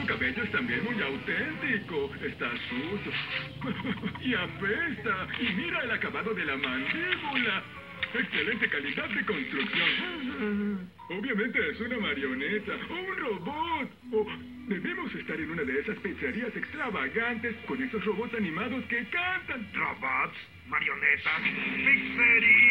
Su cabello es también muy auténtico. Está sucio. y apesta. Y mira el acabado de la mandíbula. Excelente calidad de construcción. Obviamente es una marioneta o un robot. O debemos estar en una de esas pizzerías extravagantes con esos robots animados que cantan. ¿Robots? ¿Marionetas? ¿Pizzerías?